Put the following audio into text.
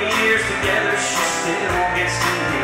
years together, she still gets to me.